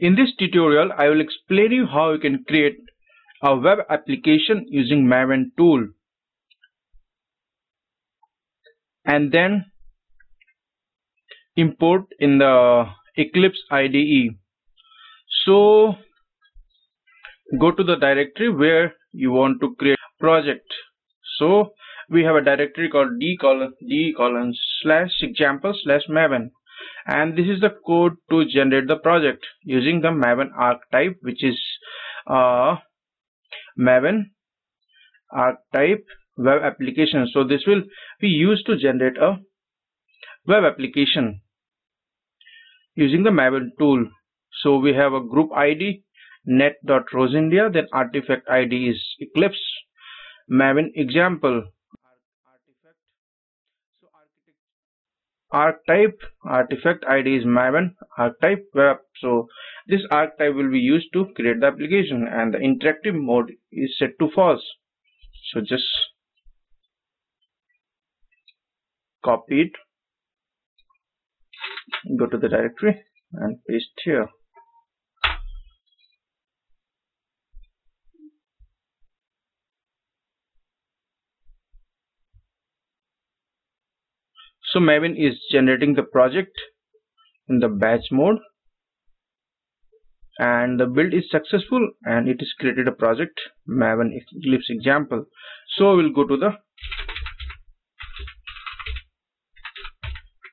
In this tutorial, I will explain you how you can create a web application using Maven tool and then import in the Eclipse IDE. So go to the directory where you want to create project. So we have a directory called d colon d colon slash example slash maven and this is the code to generate the project using the maven archetype which is uh, maven archetype web application. So this will be used to generate a web application using the maven tool. So we have a group id net.roseindia then artifact id is eclipse. Maven example archetype artifact id is maven archetype web. So this archetype will be used to create the application and the interactive mode is set to false. So just copy it go to the directory and paste here so Maven is generating the project in the batch mode. And the build is successful and it is created a project. Maven Eclipse example. So we'll go to the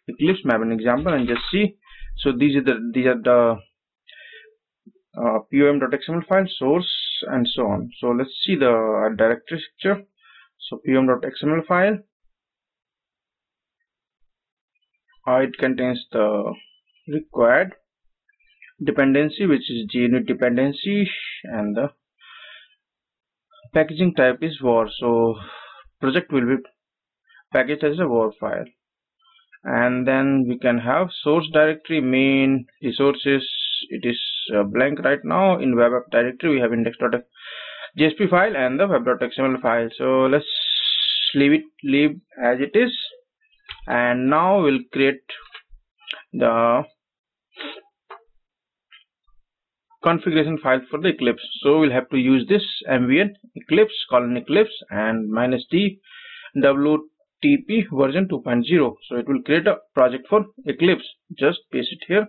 Eclipse Maven example and just see. So these are the these are the uh, pom.xml file source and so on. So let's see the directory structure. So pom.xml file it contains the required dependency which is JUnit dependency and the packaging type is war. So project will be packaged as a war file. And then we can have source directory main resources. It is uh, blank right now. In web app directory we have index.jsp file and the web.xml file. So let's leave it leave as it is and now we'll create the configuration file for the Eclipse. So we'll have to use this mvn eclipse colon eclipse and minus d wtp version 2.0. So it will create a project for Eclipse. Just paste it here.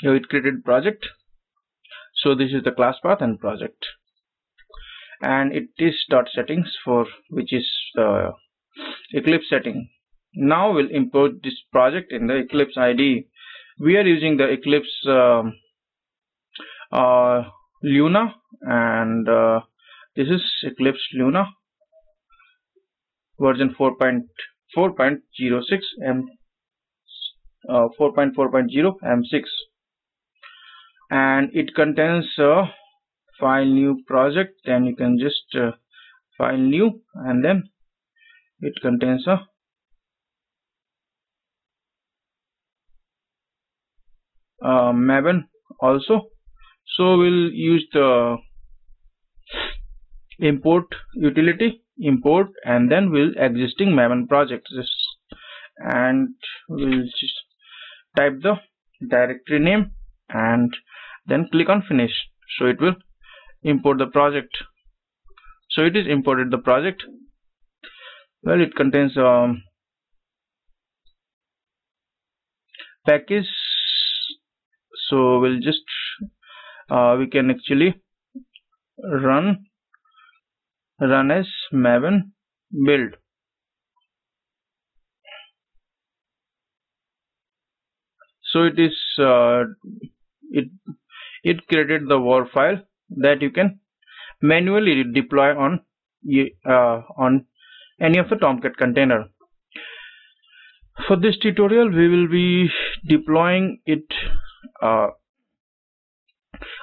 Here it created project. So this is the class path and project and it is dot settings for which is the eclipse setting. Now we'll import this project in the eclipse id we are using the eclipse um, uh, luna and uh, this is eclipse luna version 4.4.06 m uh, 4.4.0 m6 and it contains a file new project then you can just uh, file new and then it contains a uh, Maven also. So we'll use the import utility import and then we'll existing Maven project. And we'll just type the directory name and then click on finish. So it will import the project. So it is imported the project well it contains um, package so we'll just uh, we can actually run run as maven build. So it is uh, it it created the war file that you can manually deploy on uh, on any of the Tomcat container. For this tutorial, we will be deploying it uh,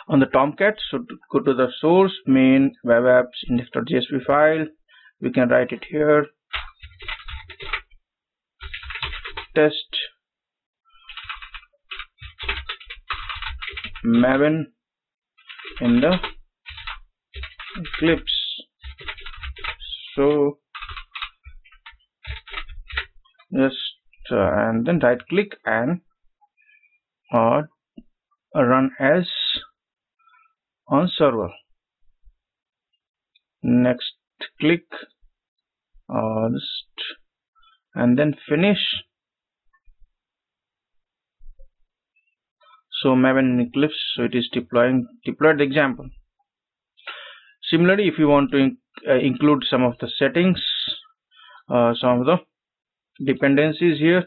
on the Tomcat. So to go to the source main web apps index.jsp file. We can write it here. Test Maven in the Eclipse. So just uh, and then right click and uh, run as on server next click uh, and then finish so Maven Eclipse so it is deploying deployed example. Similarly if you want to uh, include some of the settings uh, some of the dependencies here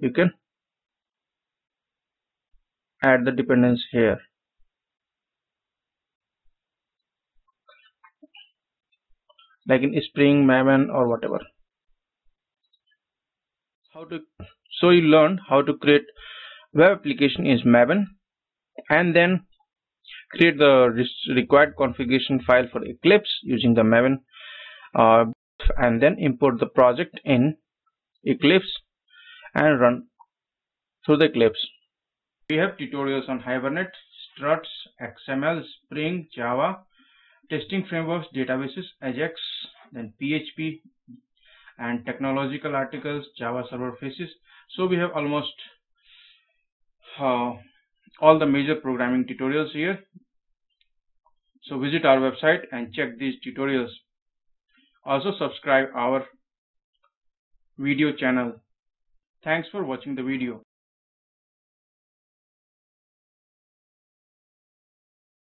you can add the dependence here. Like in spring maven or whatever. How to so you learn how to create web application is maven and then create the required configuration file for eclipse using the maven uh, and then import the project in eclipse and run through the eclipse. We have tutorials on hibernate struts xml spring java testing frameworks databases ajax then php and technological articles java server faces. So we have almost Uh, all the major programming tutorials here. So visit our website and check these tutorials. Also subscribe our video channel. Thanks for watching the video